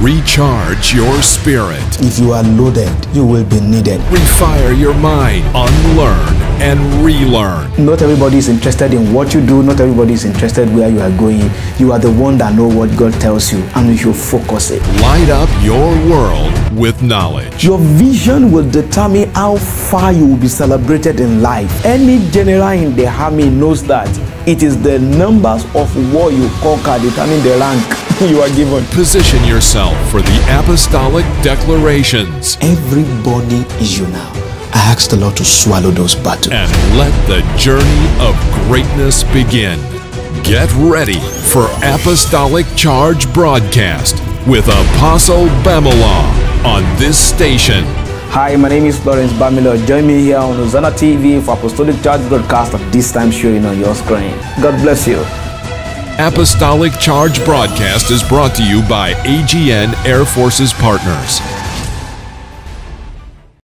Recharge your spirit. If you are loaded, you will be needed. Refire your mind. Unlearn and relearn. Not everybody is interested in what you do, not everybody is interested where you are going. You are the one that know what God tells you and you should focus it. Light up your world with knowledge. Your vision will determine how far you will be celebrated in life. Any general in the army knows that it is the numbers of war you conquer determine the rank you are given. Position yourself for the apostolic declarations Everybody is you now. I ask the Lord to swallow those battles. and let the journey of greatness begin. Get ready for Apostolic Charge broadcast with Apostle Bamilaw on this station. Hi, my name is Lawrence Bamilaw. Join me here on Hosanna TV for Apostolic Charge broadcast of this time showing on your screen. God bless you. Apostolic Charge broadcast is brought to you by AGN Air Forces Partners.